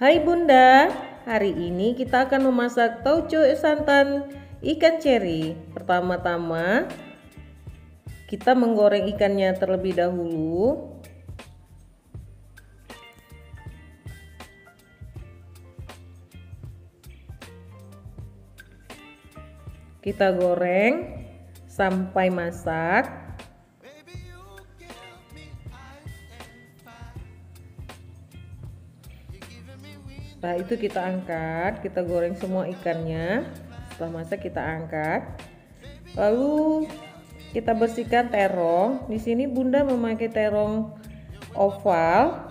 Hai Bunda, hari ini kita akan memasak tauco santan ikan ceri. Pertama-tama kita menggoreng ikannya terlebih dahulu. Kita goreng sampai masak. Setelah itu kita angkat, kita goreng semua ikannya. Setelah masak kita angkat. Lalu kita bersihkan terong. Di sini Bunda memakai terong oval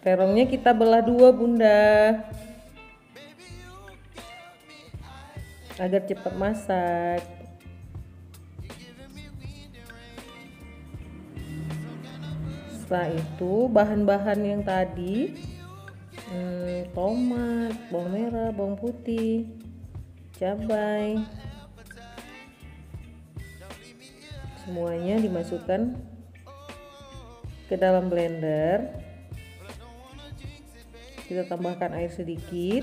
Terongnya kita belah dua bunda. Agar cepat masak. Setelah itu bahan-bahan yang tadi hmm, tomat, bawang merah, bawang putih, cabai, semuanya dimasukkan ke dalam blender kita tambahkan air sedikit.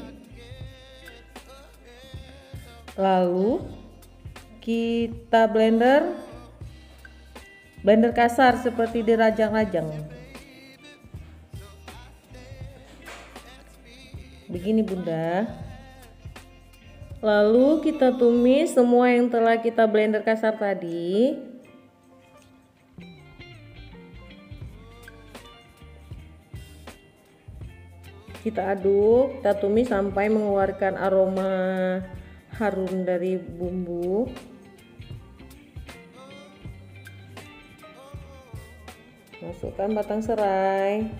Lalu kita blender blender kasar seperti dirajang-rajang. Begini bunda. Lalu kita tumis semua yang telah kita blender kasar tadi kita aduk kita tumis sampai mengeluarkan aroma harum dari bumbu. Masukkan batang serai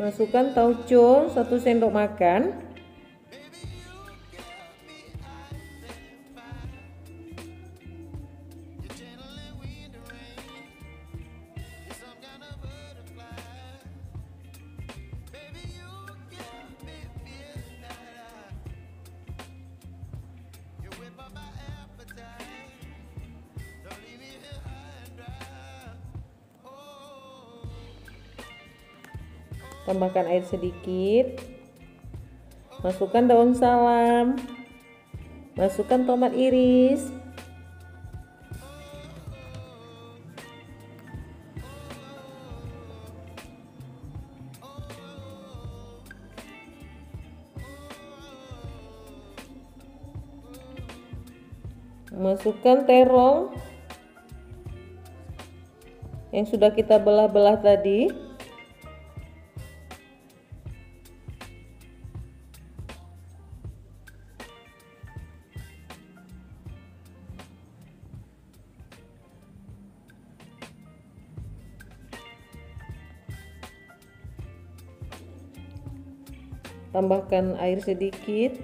Masukkan tauco 1 sendok makan. Tambahkan air sedikit. Masukkan daun salam. Masukkan tomat iris. Masukkan terong yang sudah kita belah-belah tadi tambahkan air sedikit.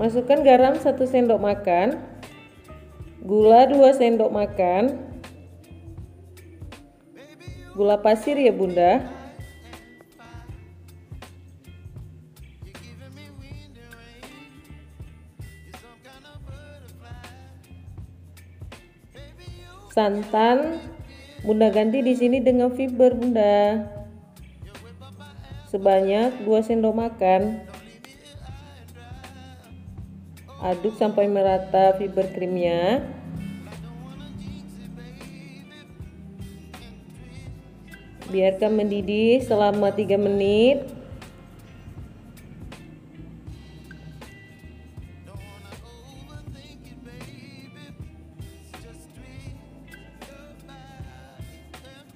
Masukkan garam 1 sendok makan. Gula 2 sendok makan. Gula pasir ya bunda santan. Bunda ganti di sini dengan fiber Bunda. Sebanyak 2 sendok makan. Aduk sampai merata fiber krimnya. Biarkan mendidih selama 3 menit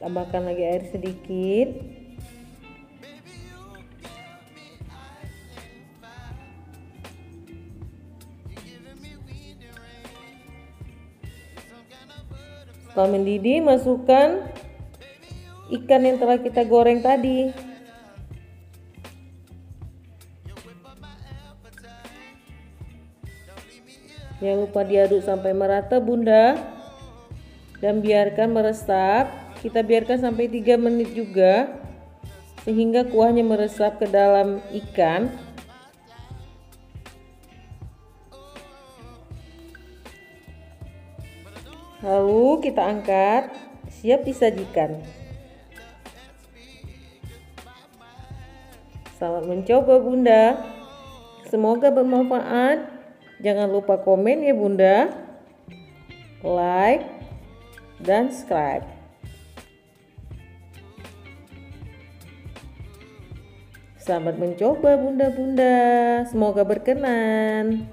tambahkan lagi air sedikit. Setelah mendidih masukkan ikan yang telah kita goreng tadi. Jangan lupa diaduk sampai merata bunda. Dan biarkan meresap kita biarkan sampai 3 menit juga sehingga kuahnya meresap ke dalam ikan. Lalu kita angkat siap disajikan. Selamat mencoba bunda. Semoga bermanfaat. Jangan lupa komen ya bunda, like, dan subscribe. Selamat mencoba bunda-bunda, semoga berkenan.